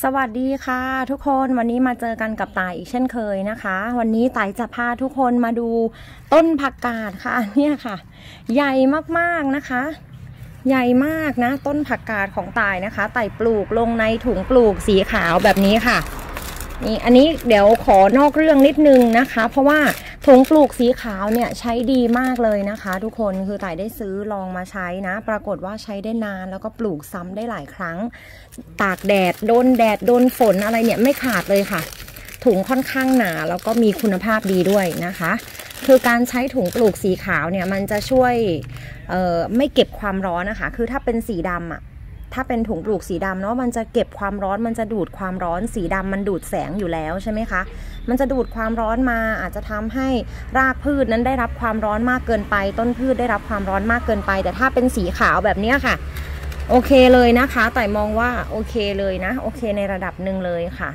สวัสดีค่ะ ทุกคนวันนี้มาเจอกันกับตายอีกเช่นเคยนะคะ วันนี้ตายจะพาทุกคนมาดูต้นผักกาดค่ะเนี่ยค่ะ ใหญ่มากๆนะคะ ใหญ่มากนะ ต้นผักกาดของตายนะคะไต่ปลูกลงในถุงปลูกสีขาวแบบนี้ค่ะ นี่อันนี้เดี๋ยวขอนอกเรื่องนิดนึงนะคะ เพราะว่าถุงปลูกสีขาวเนี่ยใช้ดีมากเลยนะคะ ทุกคนคือต่ายได้ซื้อลองมาใช้นะ ปรากฏว่าใช้ได้นานแล้วก็ปลูกซ้ำได้หลายครั้ง ตากแดดโดนแดดโดนฝนอะไรเนี่ยไม่ขาดเลยค่ะ ถุงค่อนข้างหนาแล้วก็มีคุณภาพดีด้วยนะคะ คือการใช้ถุงปลูกสีขาวเนี่ยมันจะช่วยไม่เก็บความร้อนนะคะ คือถ้าเป็นสีดำอะ ถ้าเป็นถุงปลูกสีดำเนาะมันจะเก็บความร้อนมันจะดูดความร้อนสีดำมันดูดแสงอยู่แล้วใช่ไหมคะ มันจะดูดความร้อนมาอาจจะทำให้รากพืชนั้นได้รับความร้อนมากเกินไป ต้นพืชได้รับความร้อนมากเกินไป แต่ถ้าเป็นสีขาวแบบนี้ค่ะ โอเคเลยนะคะแต่มองว่าโอเคเลยนะ โอเคในระดับหนึ่งเลยค่ะ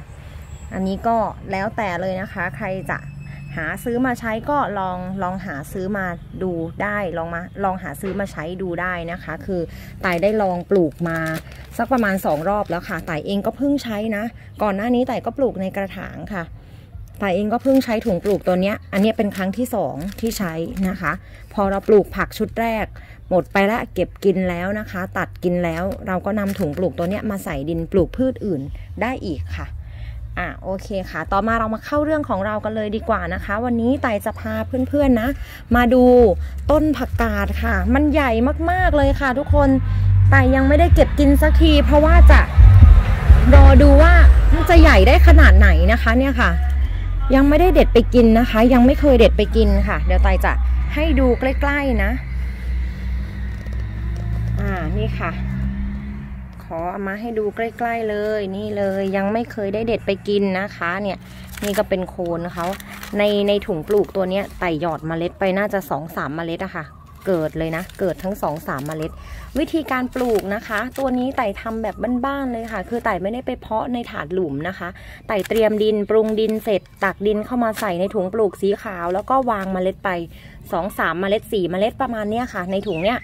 อันนี้ก็แล้วแต่เลยนะคะ ใครจะ หาซื้อมาใช้ก็ลองลองหาซื้อมาดูได้ลองมาลองหาซื้อมาใช้ดูได้นะคะ คือต่ายได้ลองปลูกมาสักประมาณสองรอบแล้วค่ะต่ายเองก็เพิ่งใช้นะ ก่อนหน้านี้ต่ายก็ปลูกในกระถางค่ะต่ายเองก็เพิ่งใช้ถุงปลูกตัวเนี้ย อันนี้เป็นครั้งที่สองที่ใช้นะคะ พอเราปลูกผักชุดแรก หมดไปแล้วเก็บกินแล้วนะคะ ตัดกินแล้วเราก็นำถุงปลูกตัวเนี้ยมาใส่ดินปลูกพืชอื่นได้อีกค่ะ อะโอเคค่ะ ต่อมาเรามาเข้าเรื่องของเรากันเลยดีกว่านะคะ วันนี้ไต่จะพาเพื่อนๆนะ มาดูต้นผักกาดค่ะ มันใหญ่มากๆเลยค่ะ ทุกคนแต่ยังไม่ได้เก็บกินสักที เพราะว่าจะรอดูว่ามันจะใหญ่ได้ขนาดไหนนะคะเนี่ยค่ะ ยังไม่ได้เด็ดไปกินนะคะ ยังไม่เคยเด็ดไปกินค่ะ เดี๋ยวไตจะให้ดูใกล้ๆนะ อ่านี่ค่ะ ขอเอามาให้ดูใกล้ ๆเลยนี่เลยยังไม่เคยได้เด็ดไปกินนะคะเนี่ยนี่ก็เป็นโคนเขาในในถุงปลูกตัวนี้ไต่หยอดเมล็ดไปน่าจะสองสามเมล็ดอะคะ่ะ เกิดเลยนะ เกิดทั้งสองสามเมล็ด วิธีการปลูกนะคะ ตัวนี้ไต่ทำแบบบ้านๆเลยค่ะ คือไต่ไม่ได้ไปเพาะในถาดหลุมนะคะ ไต่เตรียมดินปรุงดินเสร็จ ตักดินเข้ามาใส่ในถุงปลูกสีขาว แล้วก็วางเมล็ดไปสองสามเมล็ดสี่เมล็ดประมาณเนี้ยค่ะ ในถุงเนี้ย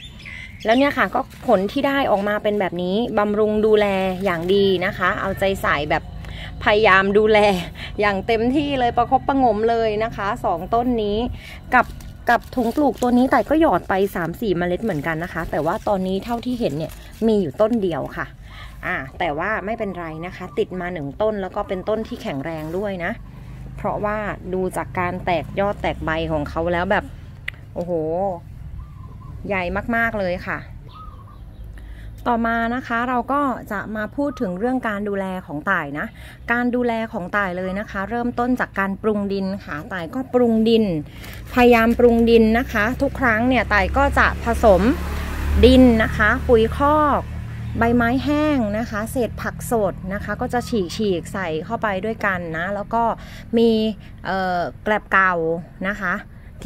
แล้วเนี่ยค่ะก็ผลที่ได้ออกมาเป็นแบบนี้บำรุงดูแลอย่างดีนะคะ เอาใจใส่แบบพยายามดูแลอย่างเต็มที่เลยประคบประงมเลยนะคะสองต้นนี้กับกับถุงปลูกตัวนี้แต่ก็หยอดไป3-4เมล็ดเหมือนกันนะคะ แต่ว่าตอนนี้เท่าที่เห็นเนี่ยมีอยู่ต้นเดียวค่ะอ่าแต่ว่าไม่เป็นไรนะคะ ติดมาหนึ่งต้นแล้วก็เป็นต้นที่แข็งแรงด้วยนะ เพราะว่าดูจากการแตกยอดแตกใบของเขาแล้วแบบ โอ้โห ใหญ่มากๆเลยค่ะ ต่อมานะคะเราก็จะมาพูดถึงเรื่องการดูแลของต่ายนะ การดูแลของต่ายเลยนะคะ เริ่มต้นจากการปรุงดินค่ะต่ายก็ปรุงดิน พยายามปรุงดินนะคะ ทุกครั้งเนี่ยต่ายก็จะผสมดินนะคะ ปุ๋ยคอกใบไม้แห้งนะคะ เศษผักสดนะคะ ก็จะฉีกฉีกใส่เข้าไปด้วยกันนะ แล้วก็มีแกลบเก่านะคะ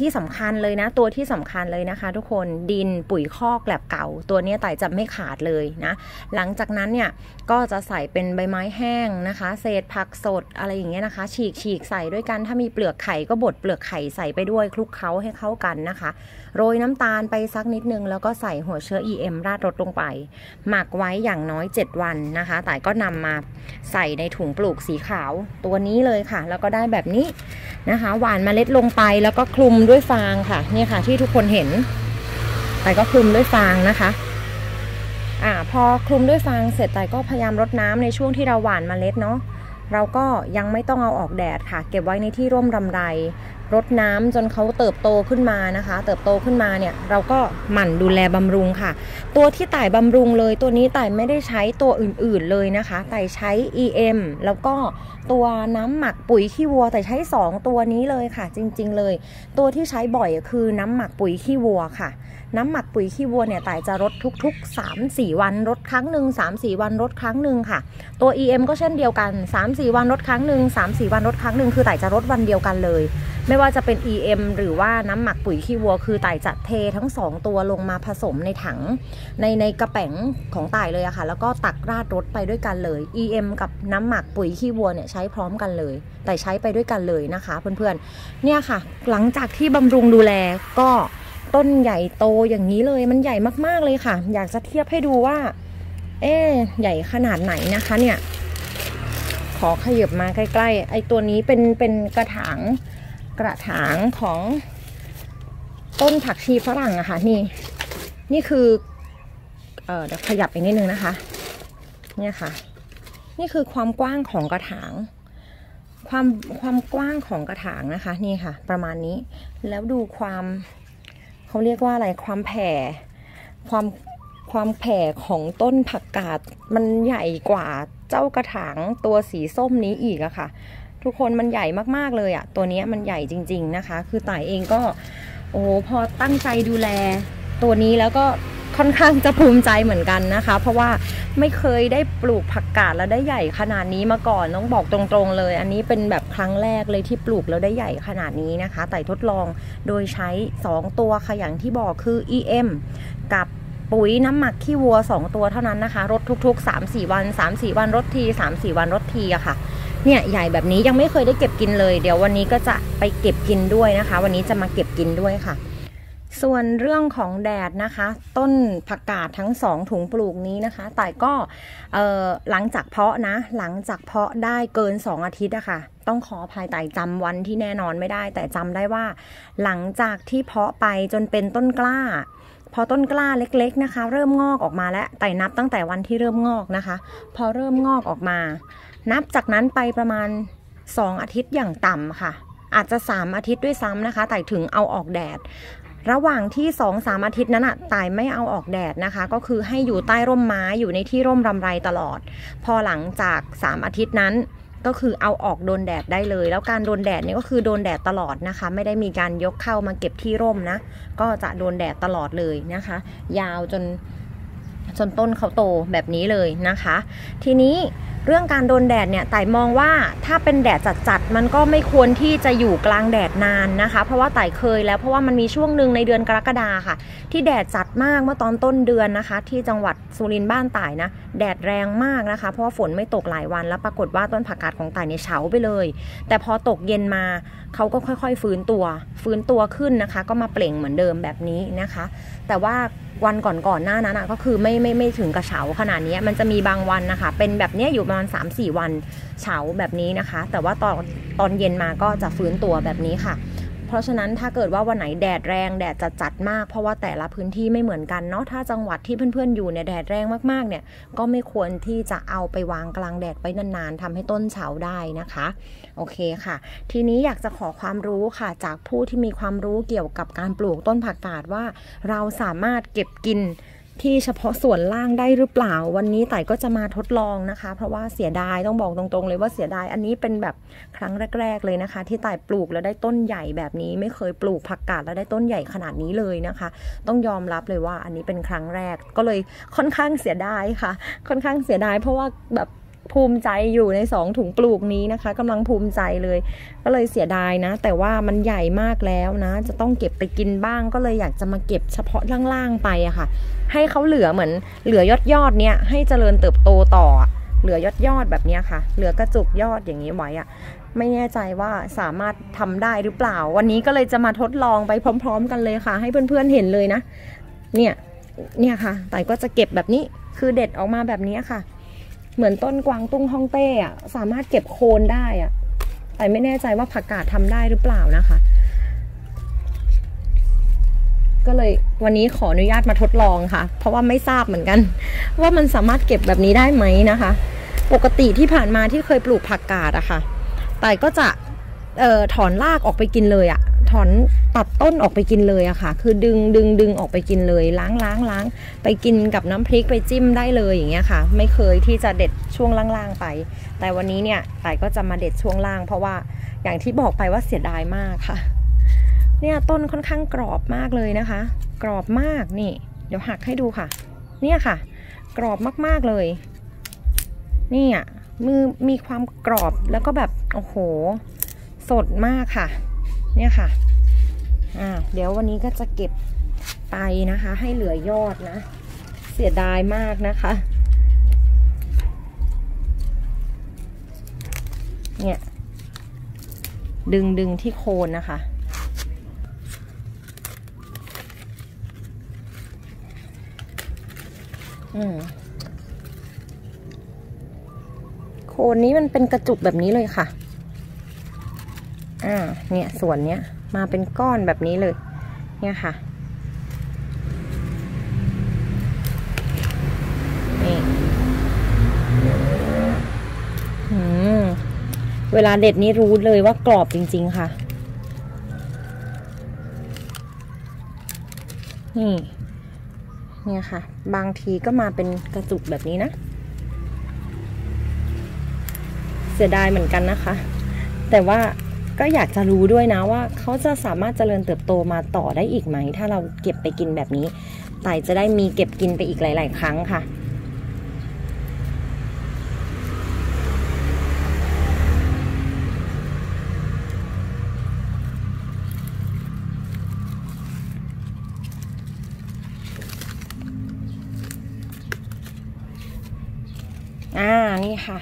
ที่สำคัญเลยนะ ตัวที่สำคัญเลยนะคะ ทุกคนดินปุ๋ยคอกแกลบเก่า ตัวนี้ไต่จะไม่ขาดเลยนะหลังจากนั้นเนี่ยก็จะใส่เป็นใบไม้แห้งนะคะ เศษผักสดอะไรอย่างเงี้ยนะคะ ฉีกฉีกใส่ด้วยกันถ้ามีเปลือกไข่ก็บดเปลือกไข่ใส่ไปด้วยคลุกเคล้าให้เข้ากันนะคะ โรยน้ำตาลไปสักนิดนึง แล้วก็ใส่หัวเชื้อ EM ราดรสลงไป หมักไว้อย่างน้อย 7 วันนะคะแต่ก็นำมาใส่ในถุงปลูกสีขาวตัวนี้เลยค่ะ แล้วก็ได้แบบนี้นะคะ หวานมเมล็ดลงไปแล้วก็คลุมด้วยฟางค่ะนี่ค่ะที่ทุกคนเห็น แต่ก็คลุมด้วยฟางนะคะอ่าพอคลุมด้วยฟางเสร็จแต่ก็พยายามรดน้ำในช่วงที่เราหว่านมเมล็ดเนาะ เราก็ยังไม่ต้องเอาออกแดดค่ะ เก็บไว้ในที่ร่มรำไร รดน้ำจนเขาเติบโตขึ้นมานะคะ เติบโตขึ้นมาเนี่ย เราก็หมั่นดูแลบำรุงค่ะ ตัวที่ต่ายบำรุงเลยตัวนี้ต่ายไม่ได้ใช้ตัวอื่นๆเลยนะคะต่ายใช้ EM แล้วก็ตัวน้ำหมักปุ๋ยขี้วัวแต่ใช้ 2 ตัวนี้เลยค่ะ จริงๆเลย ตัวที่ใช้บ่อยคือน้ำหมักปุ๋ยขี้วัวค่ะ น้ำหมักปุ๋ยขี้วัวเนี่ยต่ายจะรดทุก ๆ 3-4 วันรดครั้งหนึ่ง3-4 วันรดครั้งหนึ่งค่ะ ตัว EM ก็เช่นเดียวกัน 3-4 วันรดครั้งหนึ่ง3-4 วันรดครั้งหนึ่งคือต่ายจะรดวันเดียวกันเลย ไม่ว่าจะเป็น EM หรือว่าน้ำหมักปุ๋ยขี้วัว คือต่ายจะเททั้ง 2 ตัวลงมาผสมในถัง ในในกระแป๋งของต่ายเลยอะค่ะ แล้วก็ตักราดรดไปด้วยกันเลย EM กับน้ำหมักปุ๋ยขี้วัวเนี่ยใช้พร้อมกันเลย แต่ใช้ไปด้วยกันเลยนะคะ เพื่อนๆเนี่ยค่ะ หลังจากที่บำรุงดูแลก็ ต้นใหญ่โตอย่างนี้เลย มันใหญ่มากๆเลยค่ะ อยากจะเทียบให้ดูว่า เอ๊ใหญ่ขนาดไหนนะคะ เนี่ย ขอขยับมาใกล้ๆ ไอตัวนี้เป็นเป็นกระถางกระถางของต้นผักชีฝรั่งอะค่ะ นี่ นี่คือ เออเดี๋ยวขยับอีกนิดนึงนะคะ เนี่ยค่ะ นี่คือความกว้างของกระถาง ความความกว้างของกระถางนะคะ นี่ค่ะ ประมาณนี้ แล้วดูความ เขาเรียกว่าอะไรความแผ่ความความแผ่ของต้นผักกาดมันใหญ่กว่าเจ้ากระถางตัวสีส้มนี้อีกอะค่ะ ทุกคนมันใหญ่มากๆเลยอะตัวนี้มันใหญ่จริง ๆนะคะ คือต่ายเองก็ โอ้พอตั้งใจดูแลตัวนี้แล้วก็ ค่อนข้างจะภูมิใจเหมือนกันนะคะ เพราะว่าไม่เคยได้ปลูกผักกาดแล้วได้ใหญ่ขนาดนี้มาก่อนต้องบอกตรงๆเลย อันนี้เป็นแบบครั้งแรกเลยที่ปลูกแล้วได้ใหญ่ขนาดนี้นะคะไต่ทดลองโดยใช้ 2 ตัวค่ะอย่างที่บอกคือ EM กับปุ๋ยน้ำหมักขี้วัว 2 ตัวเท่านั้นนะคะรดทุกๆ 3-4 วัน 3-4 วันรดที 3-4 วันรดทีอะค่ะเนี่ยใหญ่แบบนี้ยังไม่เคยได้เก็บกินเลย เดี๋ยววันนี้ก็จะไปเก็บกินด้วยนะคะ วันนี้จะมาเก็บกินด้วยค่ะ ส่วนเรื่องของแดดนะคะ ต้นผักกาดทั้งสองถุงปลูกนี้นะคะ แต่ก็หลังจากเพาะนะ หลังจากเพาะได้เกิน 2 อาทิตย์อะคะ่ะต้องขออภัยไต่จำวันที่แน่นอนไม่ได้ แต่จำได้ว่า หลังจากที่เพาะไปจนเป็นต้นกล้า พอต้นกล้าเล็กๆนะคะ เริ่มงอกออกมาแล้วไต่นับตั้งแต่วันที่เริ่มงอกนะคะ พอเริ่มงอกออกมา นับจากนั้นไปประมาณ 2 อาทิตย์อย่างต่ำค่ะอาจจะ 3 อาทิตย์ด้วยซ้ำนะคะ แต่ถึงเอาออกแดด ระหว่างที่2อสามอาทิตย์นั้นอะตายไม่เอาออกแดดนะคะ ก็คือให้อยู่ใต้ร่มไม้อยู่ในที่ร่มรำไรตลอด พอหลังจาก 3 อาทิตย์นั้นก็คือเอาออกโดนแดดได้เลย แล้วการโดนแดดนี่ก็คือโดนแดดตลอดนะคะ ไม่ได้มีการยกเข้ามาเก็บที่ร่มนะ ก็จะโดนแดดตลอดเลยนะคะ ยาวจนจนต้นเขาโตแบบนี้เลยนะคะ ทีนี้เรื่องการโดนแดดเนี่ยต่มองว่าถ้าเป็นแดดจัดๆมันก็ไม่ควรที่จะอยู่กลางแดดนานนะคะ เพราะว่าไต่เคยแล้วเพราะว่ามันมีช่วงหนึ่งในเดือนกรกฎาค่ะ ที่แดดจัดมากเมื่อตอนต้นเดือนนะคะ ที่จังหวัดสุรินทร์บ้านไต่นะแดดแรงมากนะคะ เพราะว่าฝนไม่ตกหลายวันแล้วปรากฏว่าต้นผักกาดของไต่เนี่ยเฉาไปเลย แต่พอตกเย็นมาเขาก็ค่อยๆ ฟื้นตัว ฟื้นตัวขึ้นนะคะ ก็มาเปล่งเหมือนเดิมแบบนี้นะคะ แต่ว่าวันก่อนๆหน้านั้นก็คือไม่ไม่ไม่ถึงกระเฉาขนาดนี้มันจะมีบางวันนะคะ เป็นแบบนี้อยู่ประมาณ 3-4 วันเฉาแบบนี้นะคะ แต่ว่าตอนตอนเย็นมาก็จะฟื้นตัวแบบนี้ค่ะ เพราะฉะนั้นถ้าเกิดว่าวันไหนแดดแรงแดดจัดจัดมาก เพราะว่าแต่ละพื้นที่ไม่เหมือนกันเนาะถ้าจังหวัดที่เพื่อนๆอยู่เนี่ยแดดแรงมากๆเนี่ยก็ไม่ควรที่จะเอาไปวางกลางแดดไปนานๆทำให้ต้นเฉาได้นะคะโอเคค่ะ ทีนี้อยากจะขอความรู้ค่ะจากผู้ที่มีความรู้เกี่ยวกับการปลูกต้นผักกาดว่า เราสามารถเก็บกิน ที่เฉพาะส่วนล่างได้หรือเปล่า วันนี้ไต่ก็จะมาทดลองนะคะ เพราะว่าเสียดายต้องบอกตรงๆเลยว่าเสียดายอันนี้เป็นแบบครั้งแรก ๆ เลยนะคะ ที่ไต่ปลูกแล้วได้ต้นใหญ่แบบนี้ ไม่เคยปลูกผักกาดแล้วได้ต้นใหญ่ขนาดนี้เลยนะคะ ต้องยอมรับเลยว่าอันนี้เป็นครั้งแรกก็เลยค่อนข้างเสียดายค่ะ ค่อนข้างเสียดาย เพราะว่าแบบ ภูมิใจอยู่ในสองถุงปลูกนี้นะคะกำลังภูมิใจเลย ก็เลยเสียดายนะ แต่ว่ามันใหญ่มากแล้วนะ จะต้องเก็บไปกินบ้างก็เลยอยากจะมาเก็บเฉพาะล่างๆไปอะค่ะ ให้เขาเหลือเหมือนเหลือยอดยอดเนี้ยให้เจริญเติบโตต่อ เหลือยอดยอดแบบนี้ค่ะ เหลือกระจุกยอดอย่างนี้ไว้อะไม่แน่ใจว่าสามารถทำได้หรือเปล่า วันนี้ก็เลยจะมาทดลองไปพร้อม ๆ กันเลยค่ะ ให้เพื่อนๆเห็นเลยนะ เนี่ยเนี่ยค่ะแต่ก็จะเก็บแบบนี้คือเด็ดออกมาแบบนี้ค่ะ เหมือนต้นกวางตุ้งฮ่องเต้อะสามารถเก็บโคนได้อะแต่ไม่แน่ใจว่าผักกาดทำได้หรือเปล่านะคะ ก็เลยวันนี้ขออนุญาตมาทดลองค่ะ เพราะว่าไม่ทราบเหมือนกัน ว่ามันสามารถเก็บแบบนี้ได้ไหมนะคะ ปกติที่ผ่านมาที่เคยปลูกผักกาดอะคะ่ะ แต่ก็จะออถอนรากออกไปกินเลยอะ ถอนตัดต้นออกไปกินเลยอะค่ะ คือดึงดึงดึงออกไปกินเลยล้างล้างล้างไปกินกับน้ำพริกไปจิ้มได้เลยอย่างเงี้ยค่ะ ไม่เคยที่จะเด็ดช่วงล่างๆไป แต่วันนี้เนี่ยไต่ก็จะมาเด็ดช่วงล่าง เพราะว่าอย่างที่บอกไปว่าเสียดายมากค่ะ เนี่ยต้นค่อนข้างกรอบมากเลยนะคะ กรอบมากนี่ เดี๋ยวหักให้ดูค่ะ เนี่ยค่ะ กรอบมากๆเลยนี่อะมือมีความกรอบแล้วก็แบบโอ้โห สดมากค่ะ เนี่ยค่ะอ่าเดี๋ยววันนี้ก็จะเก็บไปนะคะ ให้เหลือยอดนะ เสียดายมากนะคะเนี่ยดึงดึงที่โคนนะคะอืมโคคนนี้มันเป็นกระจุกแบบนี้เลยค่ะ อ่าเนี่ยส่วนเนี้ยมาเป็นก้อนแบบนี้เลย เนี่ยค่ะนี่อืมเวลาเด็ดนี่รู้เลยว่ากรอบจริง ๆ ค่ะ นี่ เนี่ยค่ะ บางทีก็มาเป็นกระจุกแบบนี้นะ เสียดายเหมือนกันนะคะ แต่ว่า ก็อยากจะรู้ด้วยนะว่าเขาจะสามารถเจริญเติบโตมาต่อได้อีกไหม ถ้าเราเก็บไปกินแบบนี้ไต่จะได้มีเก็บกินไปอีกหลาย ๆ ครั้งค่ะอ่า นี่ค่ะ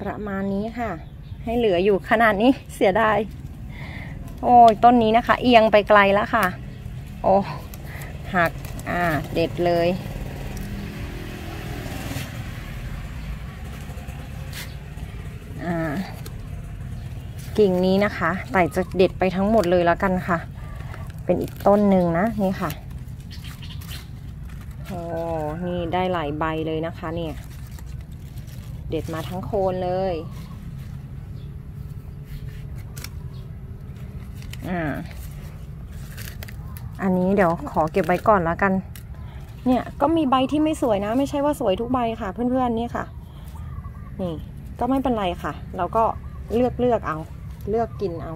ประมาณนี้ค่ะ ให้เหลืออยู่ขนาดนี้เสียดาย โอ้ยต้นนี้นะคะ เอียงไปไกลแล้วค่ะ โอ้หักอ่าเด็ดเลย อ่า กิ่งนี้นะคะไต่จะเด็ดไปทั้งหมดเลยแล้วกันค่ะ เป็นอีกต้นหนึ่งนะ นี่ค่ะโอ้นี่ได้หลายใบเลยนะคะเนี่ย เด็ดมาทั้งโคนเลย อ่า อันนี้เดี๋ยวขอเก็บไว้ก่อนแล้วกัน เนี่ยก็มีใบที่ไม่สวยนะ ไม่ใช่ว่าสวยทุกใบค่ะ เพื่อนๆนี่ค่ะ นี่ ก็ไม่เป็นไรค่ะ เราก็เลือกเลือกเอา เลือกกินเอา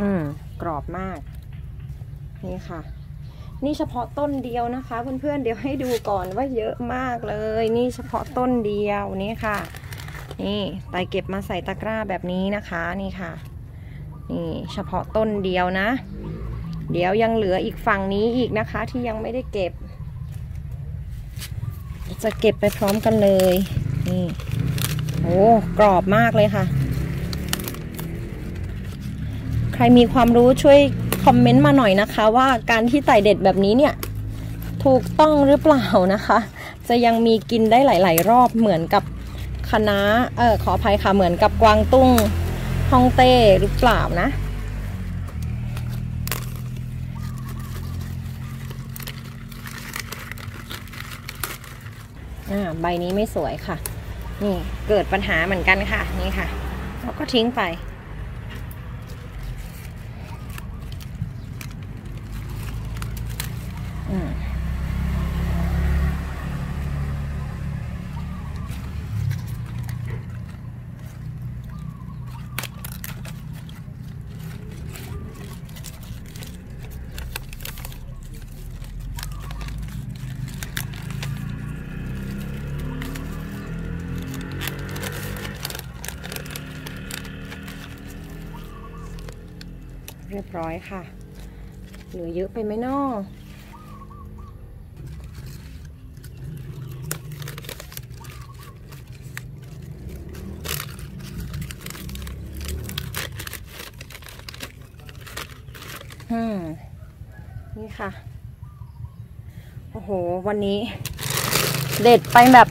อืม กรอบมาก นี่ค่ะ นี่เฉพาะต้นเดียวนะคะ เพื่อนๆเดี๋ยวให้ดูก่อนว่าเยอะมากเลย นี่เฉพาะต้นเดียวนี่ค่ะ นี่ไตเก็บมาใส่ตะกร้าแบบนี้นะคะนี่ค่ะ นี่เฉพาะต้นเดียวนะ เดี๋ยวยังเหลืออีกฝั่งนี้อีกนะคะที่ยังไม่ได้เก็บ จะเก็บไปพร้อมกันเลยนี่โอ้กรอบมากเลยค่ะ ใครมีความรู้ช่วยคอมเมนต์มาหน่อยนะคะ ว่าการที่ไต่เด็ดแบบนี้เนี่ยถูกต้องหรือเปล่านะคะ จะยังมีกินได้หลาย ๆ รอบเหมือนกับ คณะเออขออภัยค่ะเหมือนกับกวางตุ้งฮ่องเต้หรือเปล่านะ อ่าใบนี้ไม่สวยค่ะ นี่เกิดปัญหาเหมือนกันค่ะ นี่ค่ะ เราก็ทิ้งไป อืม เรียบร้อยค่ะ เหลือเยอะไปไหมนออืมนี่ค่ะ โอ้โห วันนี้ เด็ดไปแบบ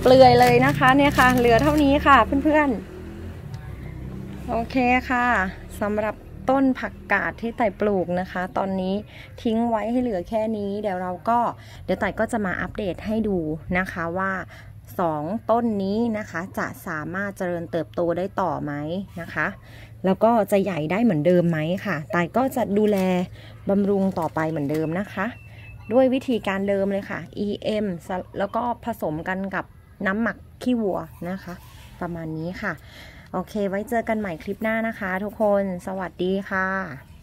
เปลือยเลยนะคะ เนี่ยค่ะ เหลือเท่านี้ค่ะเพื่อนๆ โอเคค่ะ สำหรับต้นผักกาดที่ไต่ปลูกนะคะ ตอนนี้ทิ้งไว้ให้เหลือแค่นี้ เดี๋ยวเราก็เดี๋ยวไต่ก็จะมาอัปเดตให้ดูนะคะว่าสองต้นนี้นะคะจะสามารถเจริญเติบโตได้ต่อไหมนะคะ แล้วก็จะใหญ่ได้เหมือนเดิมไหมค่ะไต่ก็จะดูแลบำรุงต่อไปเหมือนเดิมนะคะ ด้วยวิธีการเดิมเลยค่ะ EM แล้วก็ผสมกันกับน้ำหมักขี้วัวนะคะ ประมาณนี้ค่ะ โอเค ไว้เจอกันใหม่คลิปหน้านะคะ ทุกคน สวัสดีค่ะ